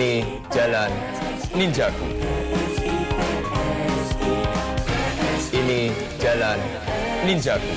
Ini jalan ninjaku. Ini jalan ninjaku.